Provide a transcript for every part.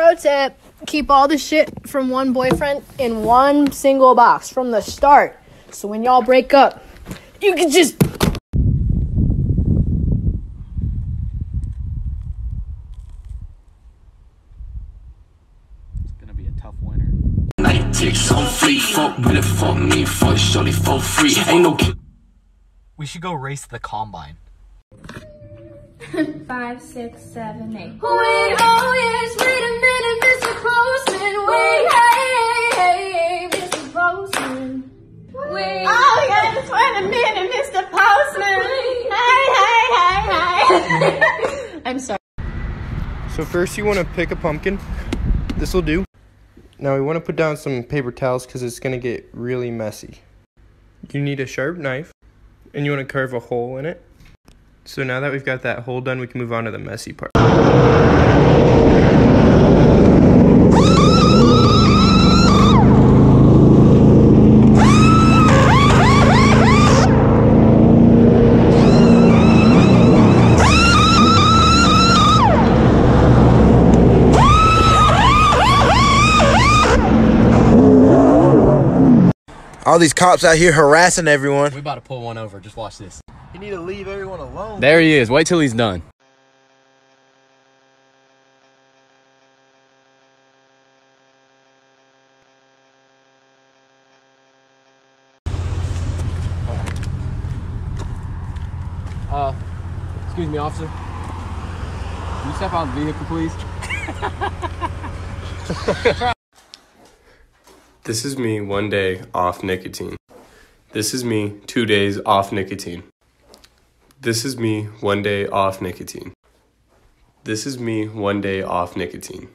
pro tip keep all the shit from one boyfriend in one single box from the start. So when y'all break up, you can just. It's gonna be a tough winter. Night ticks on fleek, fuck with it, fuck me, fuck shorty for free. Ain't no. We should go race the combine. Five, six, seven, eight. Wait, oh yes, wait a minute, Mr. Postman. Wait, hey, hey, hey, Mr. Postman. Wait. Oh yes, wait a minute, Mr. Postman. Hey, hey, hey, hey. I'm sorry. So first you want to pick a pumpkin. This will do. Now we want to put down some paper towels because it's going to get really messy. You need a sharp knife and you want to carve a hole in it. So now that we've got that hole done, we can move on to the messy part. All these cops out here harassing everyone. We about to pull one over. Just watch this. You need to leave everyone alone. There he is. Wait till he's done. Uh, excuse me, officer. Can you step out of the vehicle, please? This is me one day off nicotine. This is me two days off nicotine. This is me one day off nicotine. This is me one day off nicotine.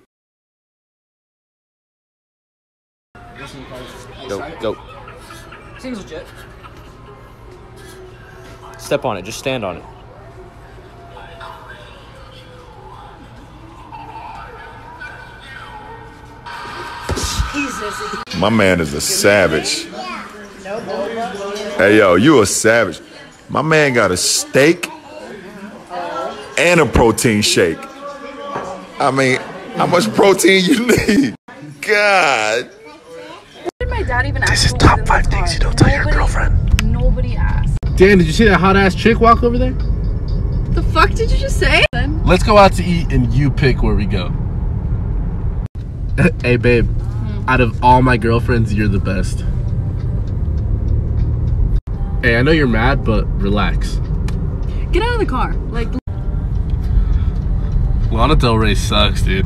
Go, go. Seems legit. Step on it. Just stand on it. My man is a savage. Hey yo, you a savage. My man got a steak and a protein shake. I mean, how much protein you need? God. did my dad even ask This is top five things you don't tell your girlfriend. Nobody asked. Dan, did you see that hot ass chick walk over there? The fuck did you just say? Let's go out to eat and you pick where we go. hey babe, out of all my girlfriends, you're the best. Hey, I know you're mad, but relax. Get out of the car. Like, Lana Del Rey sucks, dude.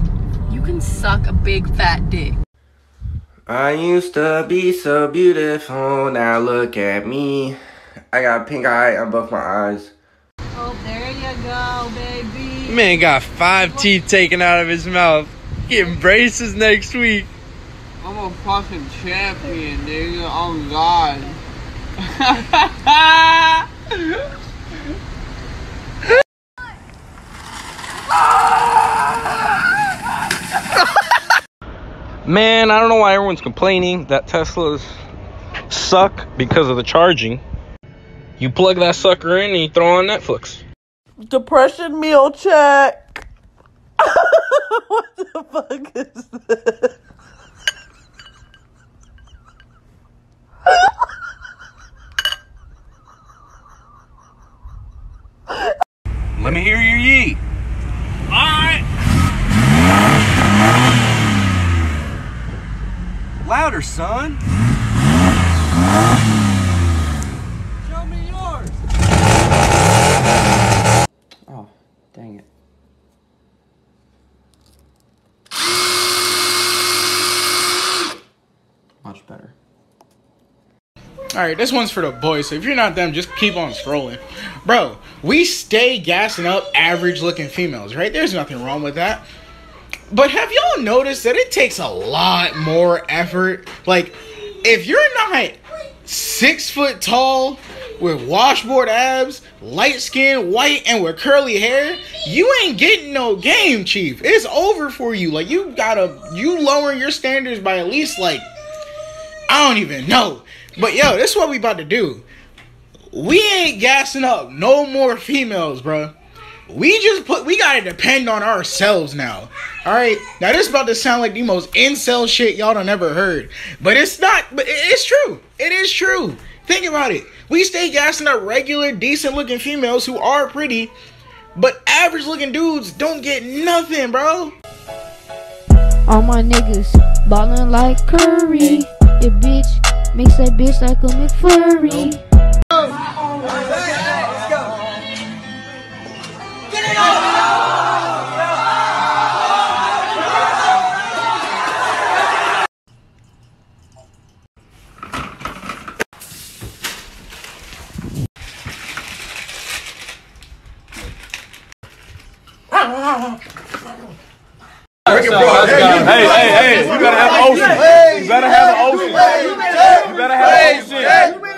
you can suck a big fat dick. I used to be so beautiful, now look at me. I got pink eye above my eyes. Oh, there you go, baby. Man got five teeth taken out of his mouth. Getting braces next week. I'm a fucking champion, nigga. Oh God. Man, I don't know why everyone's complaining that Teslas suck because of the charging. You plug that sucker in and you throw on Netflix. Depression meal check. what the fuck is this? Let me hear your yeet. Alright. Louder, son. Show me yours. Oh, dang it. Much better. All right, this one's for the boys. So if you're not them, just keep on scrolling, bro. We stay gassing up average-looking females, right? There's nothing wrong with that. But have y'all noticed that it takes a lot more effort? Like, if you're not six foot tall with washboard abs, light skin, white, and with curly hair, you ain't getting no game, chief. It's over for you. Like, you gotta, you lower your standards by at least like, I don't even know. But yo, this is what we about to do. We ain't gassing up no more females, bro. we just put we gotta depend on ourselves now. All right, now this about to sound like the most incel shit y'all done ever heard, but it's not. But it's true. It is true. Think about it. We stay gassing up regular, decent looking females who are pretty, but average looking dudes don't get nothing, bro. All my niggas ballin' like Curry. Your bitch makes that bitch like a McFlurry. Hey, hey, hey, you gotta have an ocean. Have an ocean. You gotta have an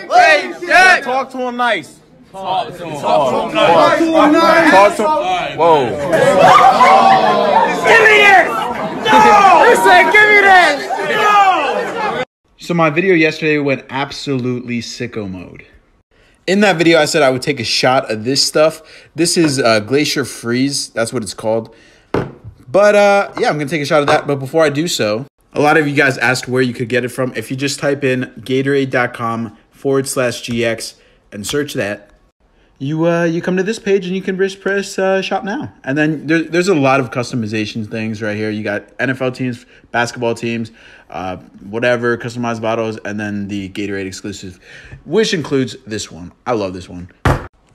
ocean. Talk to him nice. Talk to him. Talk to him nice. Talk to him. Whoa. Give me this! No! You said give me this! No! So my video yesterday went absolutely sicko mode. In that video, I said I would take a shot of this stuff. This is uh, Glacier Freeze. That's what it's called. But uh, yeah, I'm going to take a shot of that. But before I do so, a lot of you guys asked where you could get it from. If you just type in gatorade.com forward slash GX and search that, you uh, you come to this page and you can just press uh, shop now. And then there, there's a lot of customization things right here. You got NFL teams, basketball teams, uh, whatever, customized bottles, and then the Gatorade exclusive, which includes this one. I love this one.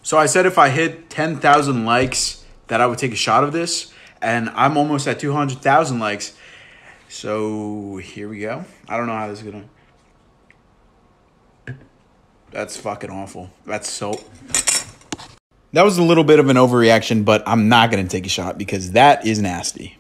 So I said if I hit 10,000 likes that I would take a shot of this, and I'm almost at 200,000 likes. So here we go. I don't know how this is gonna. That's fucking awful. That's so. That was a little bit of an overreaction, but I'm not gonna take a shot because that is nasty.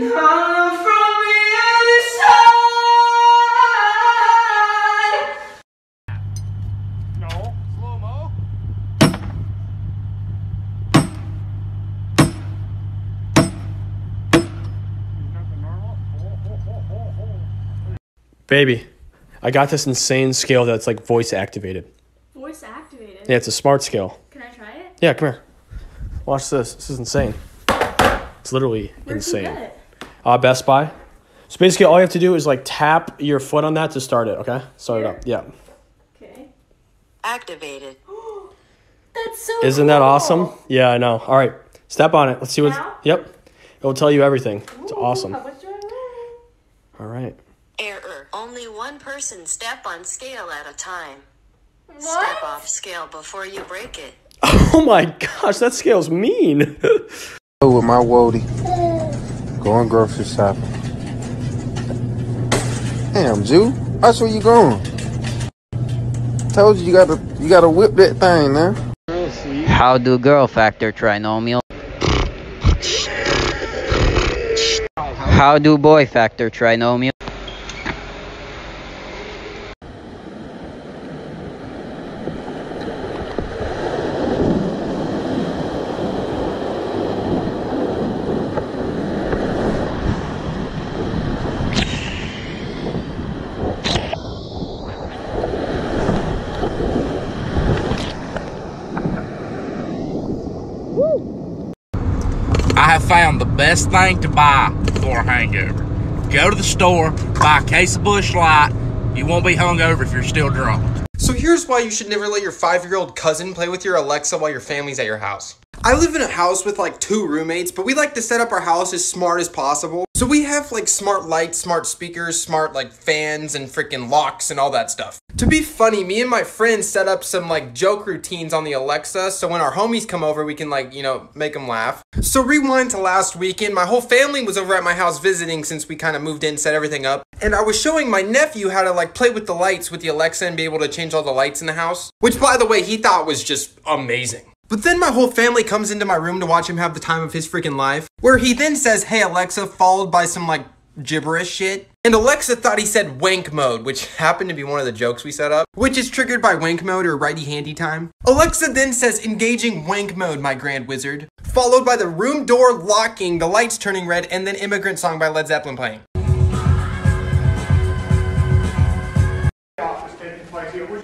Now from the other side. No. Slow mo. Baby, I got this insane scale that's like voice activated. Voice activated. Yeah, it's a smart scale. Can I try it? Yeah, come here. Watch this. This is insane. It's literally Where'd you insane. Get? Uh, Best Buy. So basically, all you have to do is like tap your foot on that to start it. Okay, start it up. Yeah. Okay. Activated. That's so Isn't that awesome? Yeah, I know. All right, step on it. Let's see what. Yep. It will tell you everything. It's awesome. How much do I weigh? All right. Error. Only one person step on scale at a time. What? Step off scale before you break it. Oh my gosh, that scale's mean. oh, with my woody. Going grocery shopping. Damn, Jew. That's where you going. Told you you gotta you gotta whip that thing now. How do girl factor trinomial? How do boy factor trinomial? Found the best thing to buy for a hangover. Go to the store, buy a case of Busch Light. You won't be hungover if you're still drunk. So here's why you should never let your five year old cousin play with your Alexa while your family's at your house. I live in a house with like two roommates, but we like to set up our house as smart as possible. So we have like smart lights, smart speakers, smart like fans and freaking locks and all that stuff. To be funny, me and my friends set up some like joke routines on the Alexa so when our homies come over we can like, you know, make them laugh. So rewind to last weekend, my whole family was over at my house visiting since we kind of moved in, set everything up. And I was showing my nephew how to like play with the lights with the Alexa and be able to change all the lights in the house. Which by the way, he thought was just amazing. But then my whole family comes into my room to watch him have the time of his freaking life, where he then says, hey Alexa, followed by some like gibberish shit. And Alexa thought he said wank mode, which happened to be one of the jokes we set up, which is triggered by wank mode or righty handy time. Alexa then says engaging wank mode, my grand wizard, followed by the room door locking, the lights turning red, and then immigrant song by Led Zeppelin playing.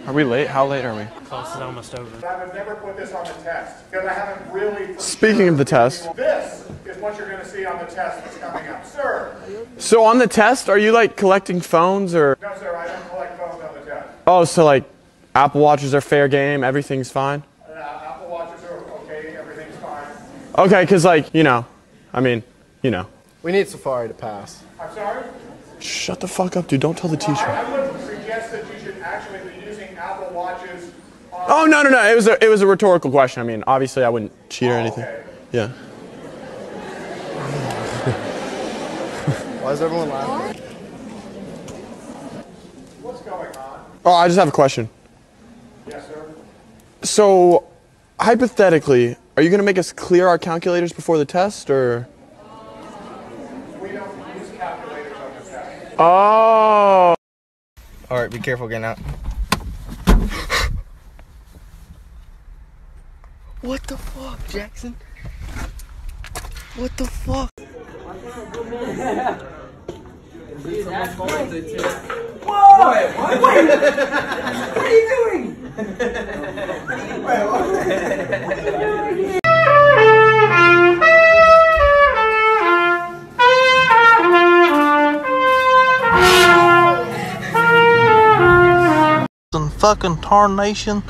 Are we late? How late are we? Class is almost over. I would never put this on the test because I haven't really. Speaking of the test, This is what you're going to see on the test that's coming up, sir. so on the test, are you like collecting phones or? No, sir, I don't collect phones on the test. Oh, so like Apple Watches are fair game, everything's fine? Uh, Apple Watches are okay, everything's fine. Okay, because like, you know, I mean, you know. We need Safari to pass. I'm sorry. Shut the fuck up, dude. Don't tell the I, teacher. I suggest that you should actually be using Apple Watches. On Oh, no, no, no. It was a, it was a rhetorical question. I mean, obviously I wouldn't cheat or oh, anything. Yeah. Why is everyone laughing? What's going on? Oh, I just have a question. Yes, sir. So, hypothetically, are you going to make us clear our calculators before the test or? We don't use calculators on the test. Oh. All right, be careful getting out. What the fuck, Jackson? What the fuck? Whoa! Wait, what? what are you doing? and fucking tarnation,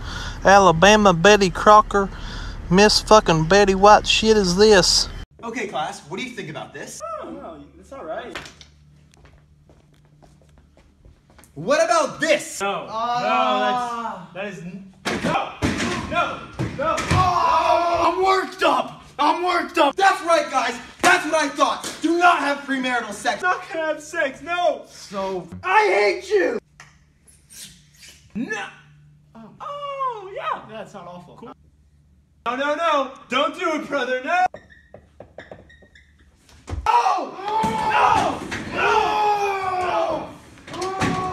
Alabama Betty Crocker, Miss fucking Betty White shit is this? Okay, class, what do you think about this? Oh, no, it's alright. What about this? No, no, ah. that's, that is, no, no, no. Oh, I'm worked up! I'm worked up! That's right, guys! That's what I thought! Do not have premarital sex! Not gonna have sex, no. So, I hate you! No. Oh. oh, yeah. That's not awful. Cool. No, no, no. Don't do it, brother. No. Oh! No! No!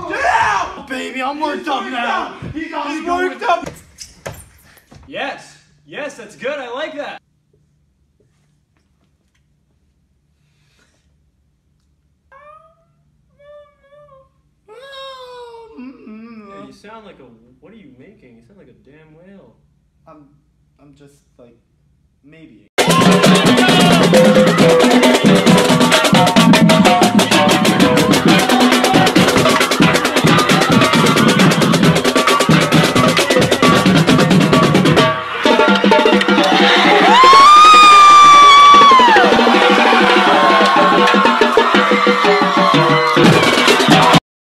Get out! Oh, baby, I'm worked up now! He's, He's worked up. Yes. Yes, that's good. I like that. Yeah, you sound like a. What are you making? You sound like a damn I'm, I'm just like, maybe.